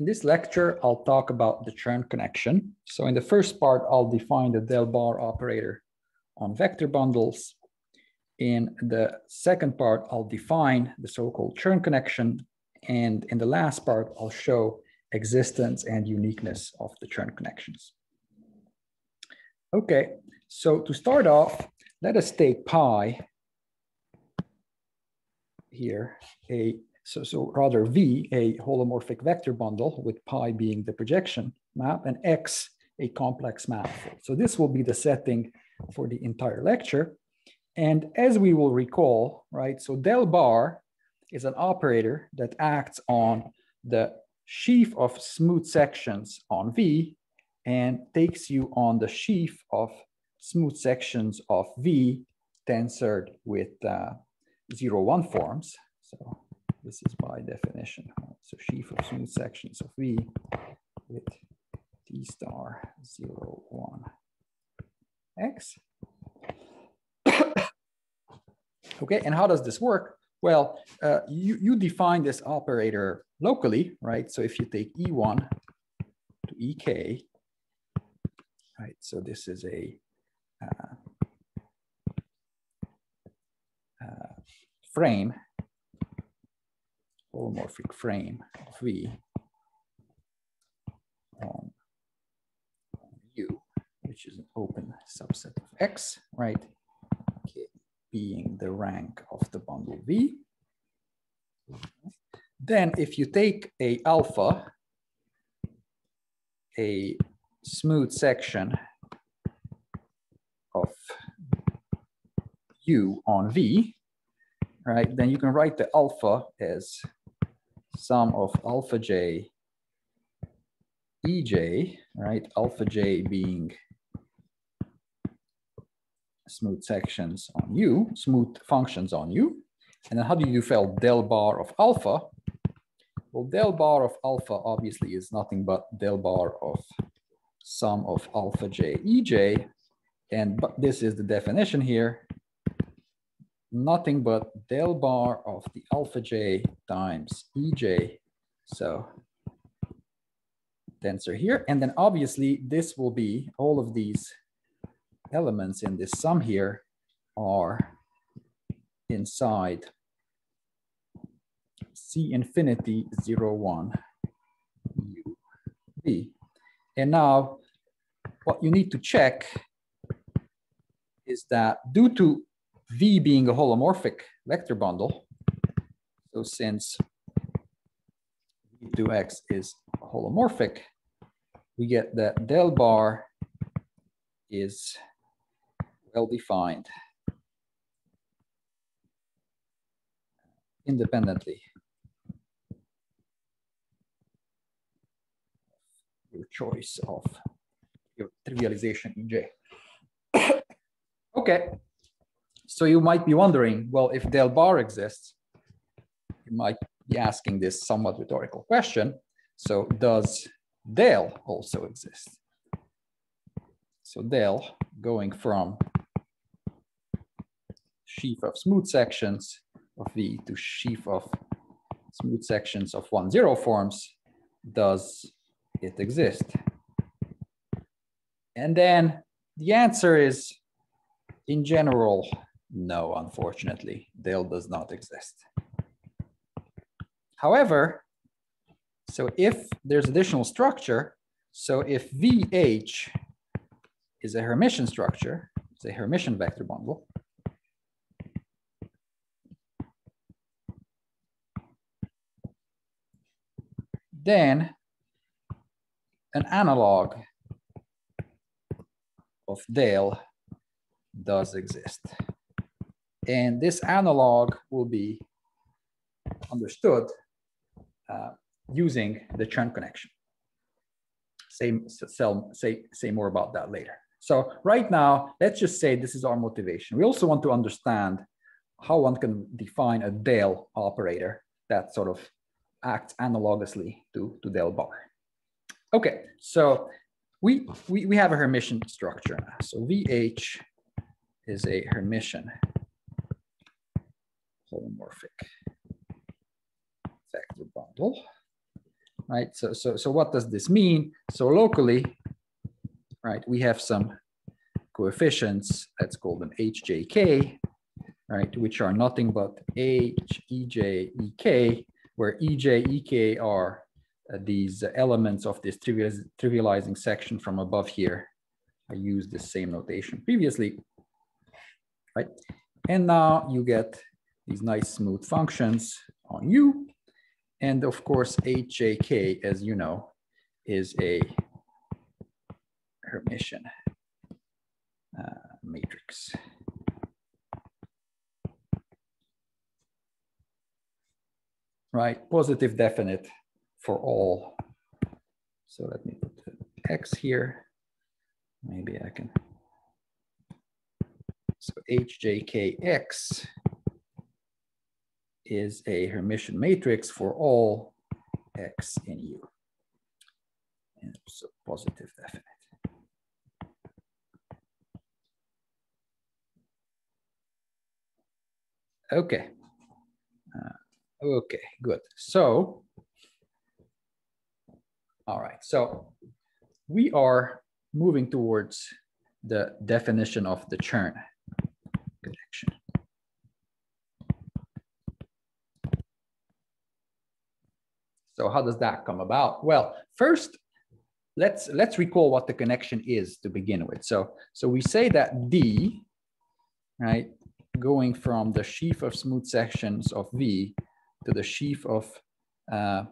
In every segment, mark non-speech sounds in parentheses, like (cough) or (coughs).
In this lecture, I'll talk about the Chern connection. So in the first part, I'll define the del bar operator on vector bundles. In the second part, I'll define the so-called Chern connection. And in the last part, I'll show existence and uniqueness of the Chern connections. Okay, so to start off, let us take pi here, a so, so rather V, a holomorphic vector bundle with pi being the projection map and X a complex manifold. So this will be the setting for the entire lecture. And as we will recall, right, so del bar is an operator that acts on the sheaf of smooth sections on V and takes you on the sheaf of smooth sections of V tensored with uh, zero one forms. So this is by definition. So sheaf of smooth sections of V with T star zero one X. (coughs) okay, and how does this work? Well, uh, you, you define this operator locally, right? So if you take E1 to EK, right? So this is a uh, uh, frame, holomorphic frame of V on, U, which is an open subset of X, right? Being the rank of the bundle V. Then if you take a alpha, a smooth section of U on V, right, then you can write the alpha as sum of alpha j ej, right, alpha j being smooth sections on U, smooth functions on U. And then how do you define del bar of alpha? Well, del bar of alpha obviously is nothing but del bar of sum of alpha j ej. And but this is the definition here. Nothing but del bar of the alpha j times ej. So tensor here. And then obviously this will be all of these elements in this sum here are inside C infinity 0, 1 U V. And now what you need to check is that due to V being a holomorphic vector bundle, so since V2X is holomorphic, we get that del bar is well defined independently. Your choice of your trivialization in J. (coughs) okay, so you might be wondering, well, if del bar exists, you might be asking this somewhat rhetorical question. So does del also exist? So del going from sheaf of smooth sections of V to sheaf of smooth sections of one zero forms, does it exist? And then the answer is, in general, no, unfortunately, del does not exist. However, so if there's additional structure, so if VH is a Hermitian structure, it's a Hermitian vector bundle, then an analog of del does exist. And this analog will be understood uh, using the Chern connection. Say, say, say more about that later. So right now, let's just say this is our motivation. We also want to understand how one can define a del operator that sort of acts analogously to, to del bar. Okay, so we, we, we have a Hermitian structure now. So VH is a Hermitian holomorphic vector bundle right? So, so, so what does this mean? So locally, right, we have some coefficients, let's call them hjk, right, which are nothing but h, ej, ek, where ej, ek are uh, these elements of this trivializing section from above here. I used the same notation previously, right? And now you get these nice smooth functions on U. And of course, HJK, as you know, is a Hermitian uh, matrix. Right, positive definite for all. So let me put X here. Maybe I can. So HJKX is a Hermitian matrix for all X in U. And so positive definite. Okay. Uh, okay, good. So, all right. So we are moving towards the definition of the Chern connection. So how does that come about? Well, first, let's let's recall what the connection is to begin with. So so we say that D, right, going from the sheaf of smooth sections of V to the sheaf of uh,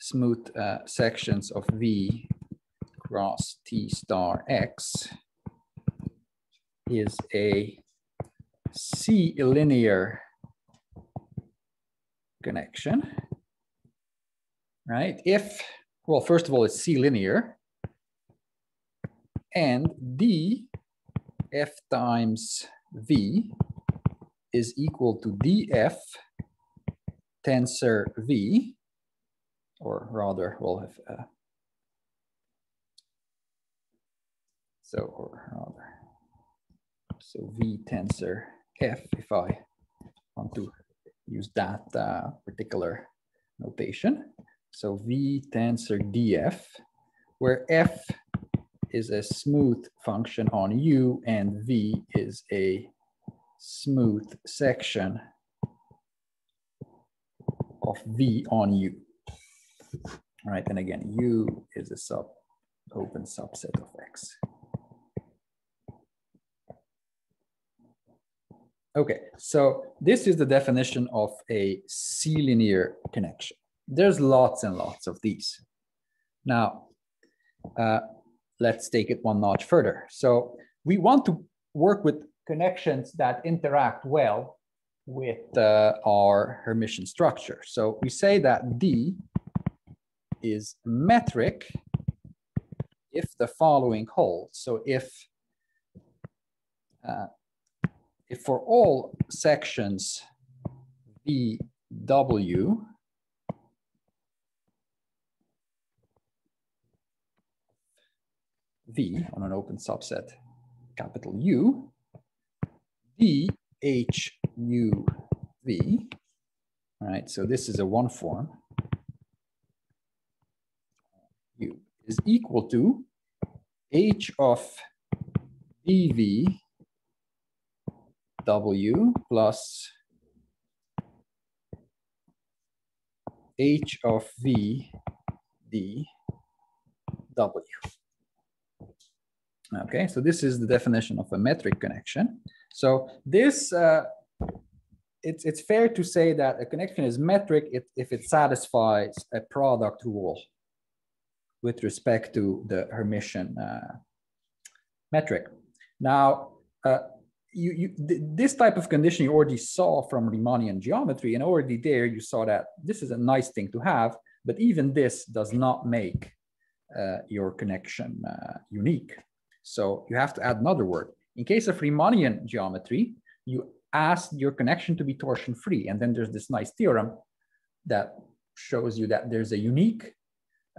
smooth uh, sections of V cross T star X is a C linear connection, right? If, well, first of all, it's C linear and D F times V is equal to DF tensor V, or rather, we'll have uh, So, or rather, so V tensor F, if I want to use that uh, particular notation. So V tensor DF, where F is a smooth function on U and V is a smooth section of V on U. All right, and again, U is a sub open subset of X. Okay, so this is the definition of a C-linear connection. There's lots and lots of these. Now, uh, let's take it one notch further. So we want to work with connections that interact well with uh, our Hermitian structure. So we say that D is metric if the following holds. So if uh, if for all sections VW, V on an open subset, capital U, D H U V, all right, so this is a one form, U is equal to H of DV W plus H of V D W. Okay, so this is the definition of a metric connection. So this, uh, it's, it's fair to say that a connection is metric if, if it satisfies a product rule with respect to the Hermitian uh, metric. Now, uh, you, you th this type of condition you already saw from Riemannian geometry, and already there you saw that this is a nice thing to have, but even this does not make uh, your connection uh, unique. So you have to add another word. In case of Riemannian geometry, you ask your connection to be torsion free, and then there's this nice theorem that shows you that there's a unique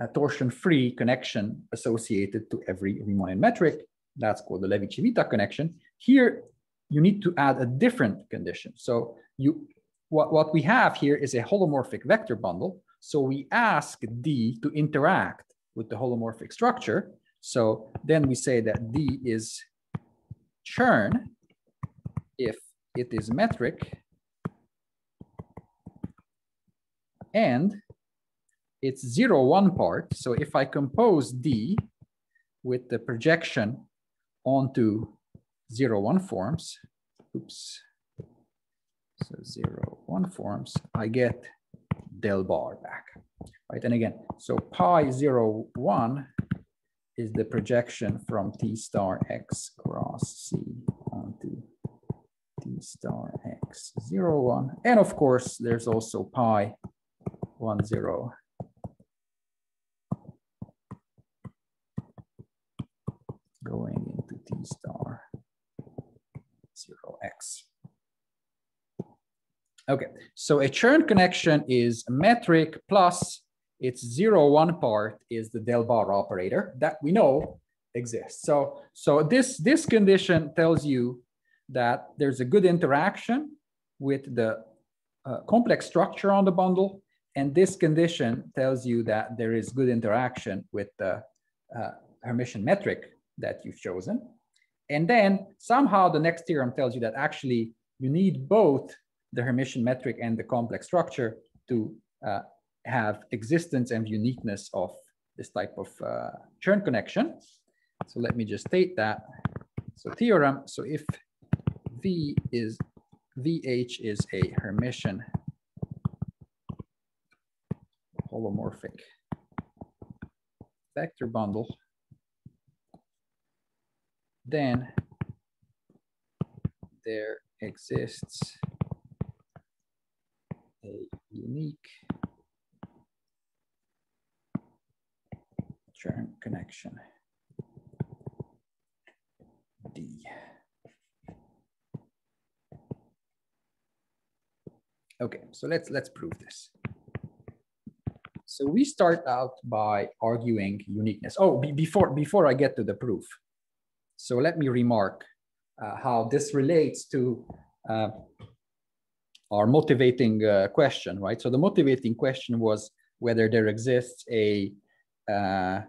uh, torsion free connection associated to every Riemannian metric. That's called the Levi-Civita connection. Here, you need to add a different condition. So you, what, what we have here is a holomorphic vector bundle. So we ask D to interact with the holomorphic structure. So then we say that D is Chern if it is metric and it's zero one part. So if I compose D with the projection onto zero one forms, oops, so zero one forms, I get del bar back, right? And again, so pi zero one is the projection from T star X cross C onto T star X zero one. And of course, there's also pi one zero going into T star zero X. Okay, so a Chern connection is metric plus its zero one part is the del bar operator that we know exists. So, so this, this condition tells you that there's a good interaction with the uh, complex structure on the bundle. And this condition tells you that there is good interaction with the uh, Hermitian metric that you've chosen. And then somehow the next theorem tells you that actually you need both the Hermitian metric and the complex structure to uh, have existence and uniqueness of this type of uh, Chern connection. So let me just state that. So theorem, so if V is, VH is a Hermitian holomorphic vector bundle, then there exists a unique connection D. Okay, so let's let's prove this. So we start out by arguing uniqueness. Oh, be before before I get to the proof, so let me remark uh, how this relates to uh, our motivating uh, question, right? So the motivating question was whether there exists a uh,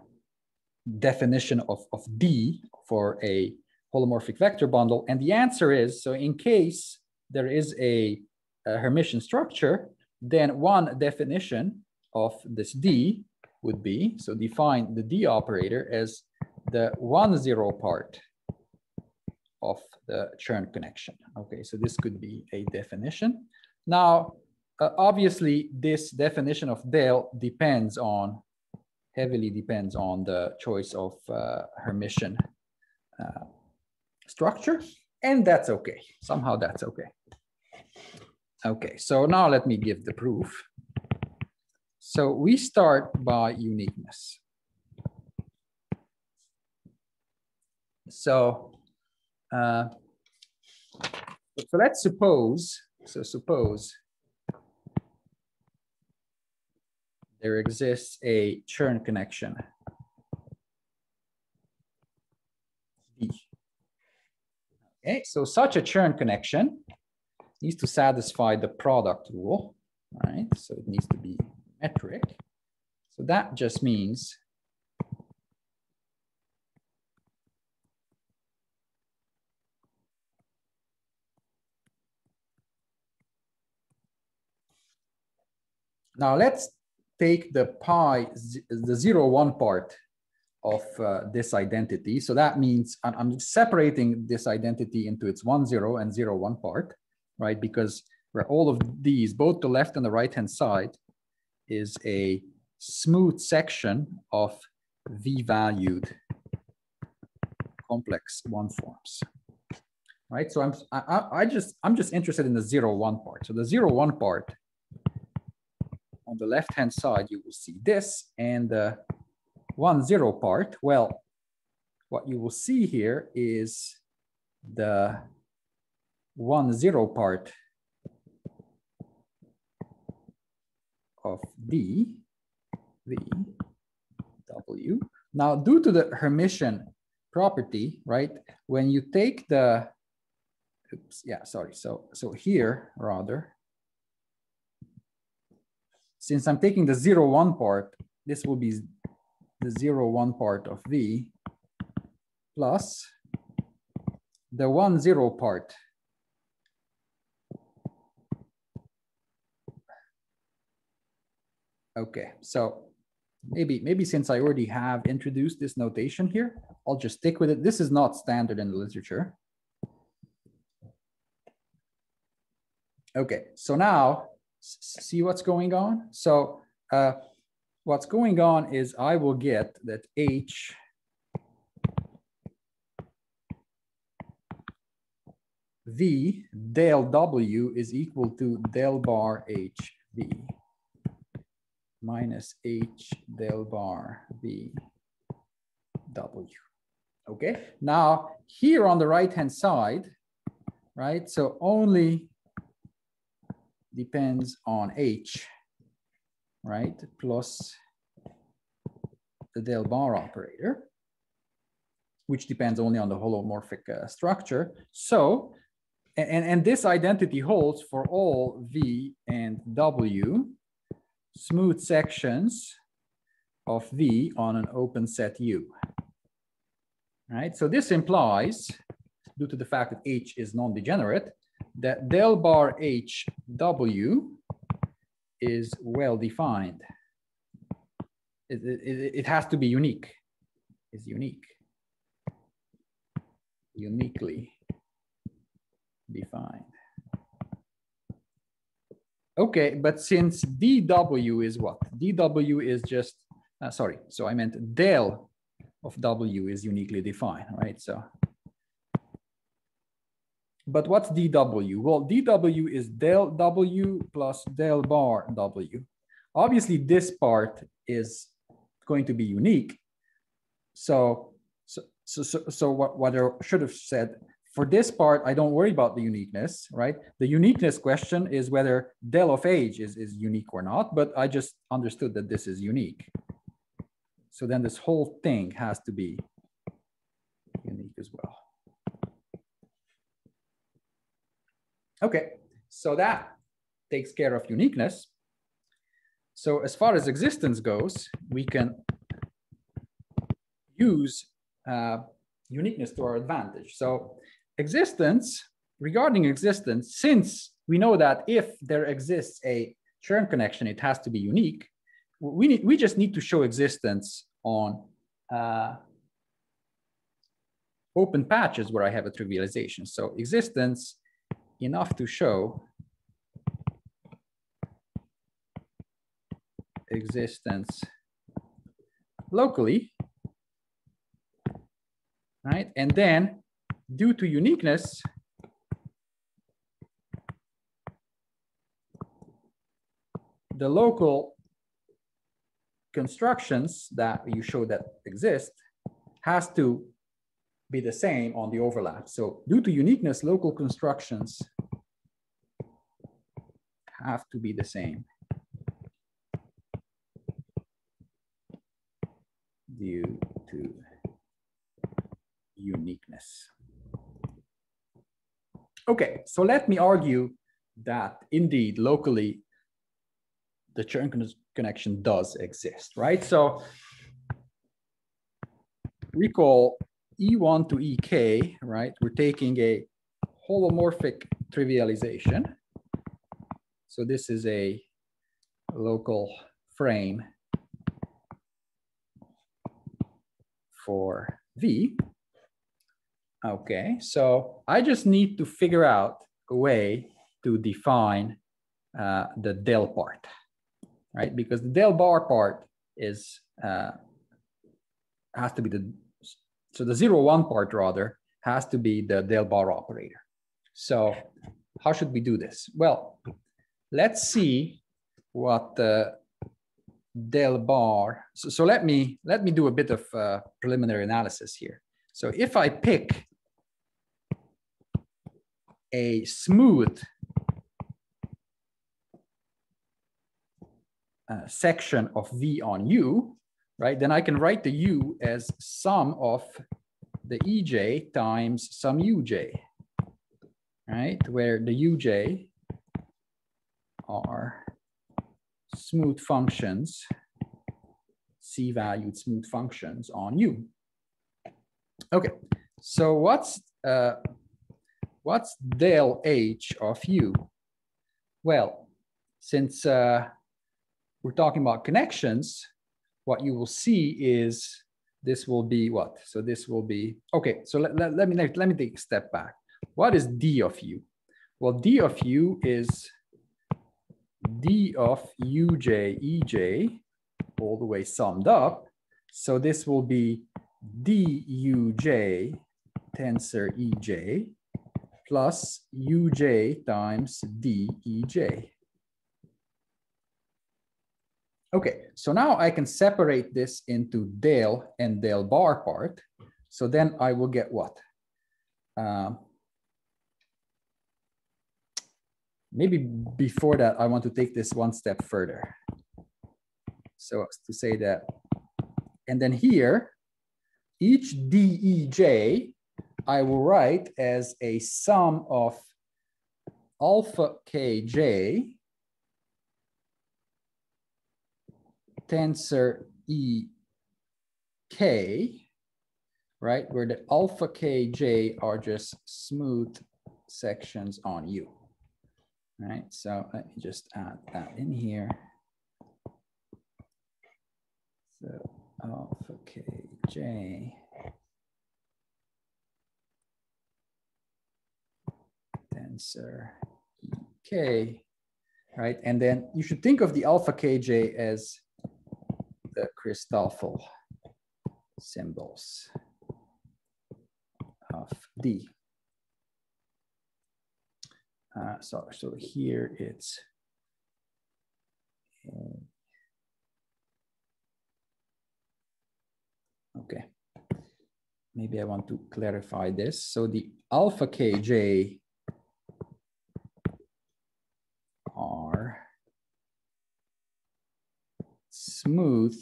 definition of, of D for a holomorphic vector bundle. And the answer is, so in case there is a, a Hermitian structure, then one definition of this D would be, so define the D operator as the one zero part of the Chern connection. Okay, so this could be a definition. Now, uh, obviously, this definition of del depends on, heavily depends on the choice of uh, Hermitian uh, structure, and that's okay. Somehow that's okay. Okay, so now let me give the proof. So we start by uniqueness. So, uh, so let's suppose so suppose there exists a Chern connection. Okay, so such a Chern connection needs to satisfy the product rule, right? So it needs to be metric. So that just means Now let's take the pi, the zero one part of uh, this identity. So that means I'm, I'm, separating this identity into its one zero and zero one part, right? Because where all of these, both the left and the right hand side, is a smooth section of v-valued complex one forms, right? So I'm I, I just I'm just interested in the zero one part. So the zero one part on the left-hand side, you will see this and the one zero part. Well, what you will see here is the one zero part of D, V, W. Now, due to the Hermitian property, right, when you take the, oops, yeah, sorry. So, so here rather, since I'm taking the zero one part, this will be the zero one part of V plus the one zero part. Okay, so maybe, maybe since I already have introduced this notation here, I'll just stick with it. This is not standard in the literature. Okay, so now see what's going on? So uh, what's going on is I will get that H V del W is equal to del bar H V minus H del bar V W. Okay, now here on the right hand side, right? So only depends on H, right? Plus the del bar operator, which depends only on the holomorphic uh, structure. So, and, and this identity holds for all V and W smooth sections of V on an open set U. Right, so this implies, due to the fact that H is non-degenerate, that del bar HW is well defined. It, it, it has to be unique, is unique, uniquely defined. Okay, but since dw is what? dw is just, uh, sorry, so I meant del of w is uniquely defined, right? So, but what's dw? Well, dw is del w plus del bar w. Obviously, this part is going to be unique. So, so, so, so, so what, what I should have said, for this part, I don't worry about the uniqueness, right? The uniqueness question is whether del of age is, is unique or not, but I just understood that this is unique. So then this whole thing has to be unique as well. Okay, so that takes care of uniqueness. So as far as existence goes, we can use uh, uniqueness to our advantage. So existence, regarding existence, since we know that if there exists a Chern connection, it has to be unique, we, need, we just need to show existence on uh, open patches where I have a trivialization. So existence enough to show existence locally, right? And then due to uniqueness, the local constructions that you show that exist has to be the same on the overlap. So due to uniqueness, local constructions have to be the same. Due to uniqueness. Okay, so let me argue that indeed locally the Chern connection does exist, right? So recall E1 to EK, right? We're taking a holomorphic trivialization. So this is a local frame for V. Okay, so I just need to figure out a way to define uh, the del part, right? Because the del bar part is uh, has to be the so the zero one part rather has to be the del bar operator. So how should we do this? Well, let's see what del bar. So, so let me let me do a bit of uh, preliminary analysis here. So if I pick a smooth uh, section of V on U, right, then I can write the U as sum of the EJ times some UJ, right, where the UJ are smooth functions, c-valued smooth functions on U. Okay, so what's uh, what's del H of U? Well, since uh, we're talking about connections, what you will see is this will be what? So this will be, okay, so let, let, let me, let me take a step back. What is D of U? Well, D of U is D of uj ej all the way summed up. So this will be duj tensor ej plus uj times dej. Okay, so now I can separate this into del and del bar part. So then I will get what? Um, maybe before that, I want to take this one step further. So to say that, and then here, each DEJ I will write as a sum of alpha kj tensor ek, right, where the alpha kj are just smooth sections on U. Right, so let me just add that in here. So alpha kj tensor ek, right? And then you should think of the alpha kj as the Christoffel symbols of D. Uh, so, so here it's okay. Maybe I want to clarify this. So the alpha kj are smooth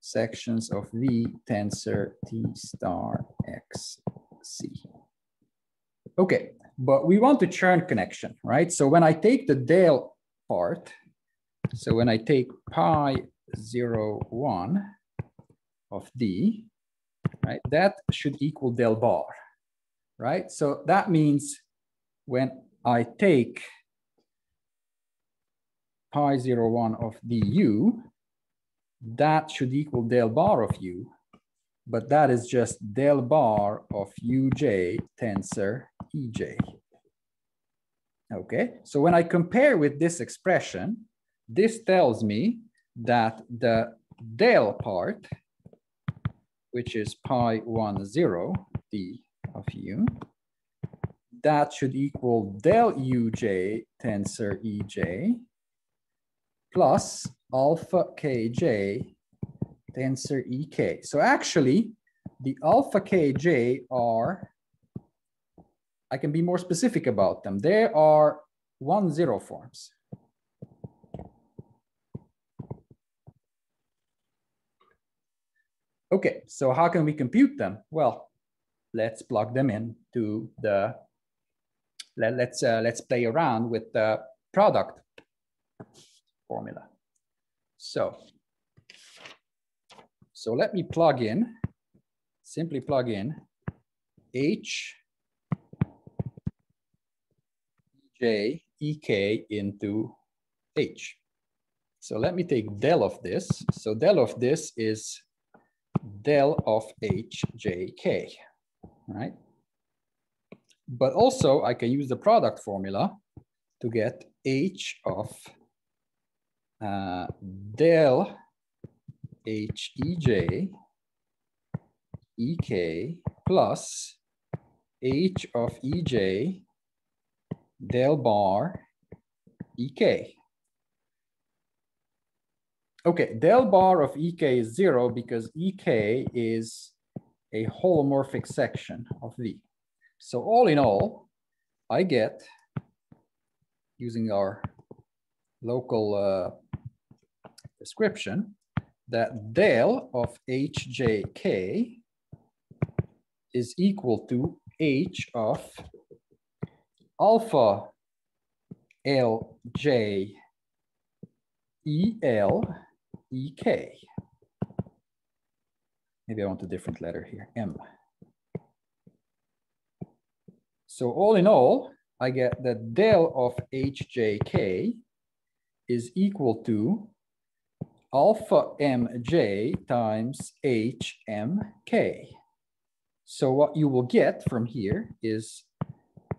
sections of V tensor T star X C. Okay, but we want the Chern connection, right? So when I take the del part, so when I take pi zero one of D, right, that should equal del bar, right? So that means when I take pi zero one of du, that should equal del bar of u, but that is just del bar of uj tensor ej. Okay, so when I compare with this expression, this tells me that the del part, which is pi one zero d of u, that should equal del uj tensor ej plus alpha kj tensor ek. So actually, the alpha kj are, I can be more specific about them. They are one zero forms. Okay, so how can we compute them? Well, let's plug them in to the, let, let's, uh, let's play around with the product formula. So, so let me plug in, simply plug in H J E K into H. So let me take del of this. So del of this is del of H J K, right? But also I can use the product formula to get H of uh, del HEJ EK plus H of EJ del bar EK. Okay, del bar of EK is zero because EK is a holomorphic section of V. So all in all, I get, using our local uh, description that del of hjk is equal to h of alpha L J E L E K. Maybe I want a different letter here, M. So all in all, I get that del of HJK is equal to alpha mj times hmk. So what you will get from here is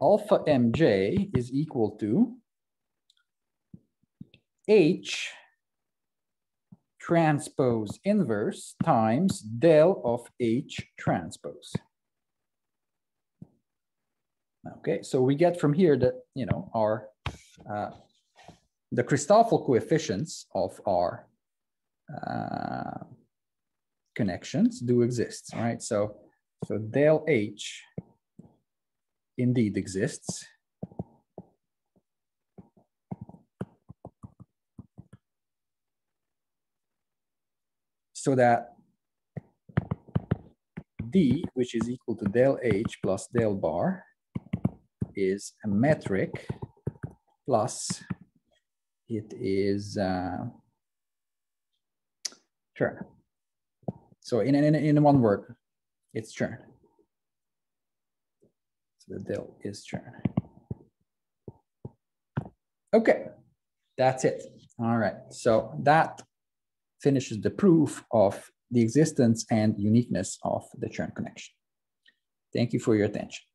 alpha mj is equal to h transpose inverse times del of h transpose. Okay, so we get from here that, you know, our, uh, the Christoffel coefficients of our uh, connections do exist, right? So, so del H indeed exists. So that D, which is equal to del H plus del bar, is a metric plus it is uh, Chern. So in, in, in one word, it's Chern. So the del is Chern. Okay, that's it. All right, so that finishes the proof of the existence and uniqueness of the Chern connection. Thank you for your attention.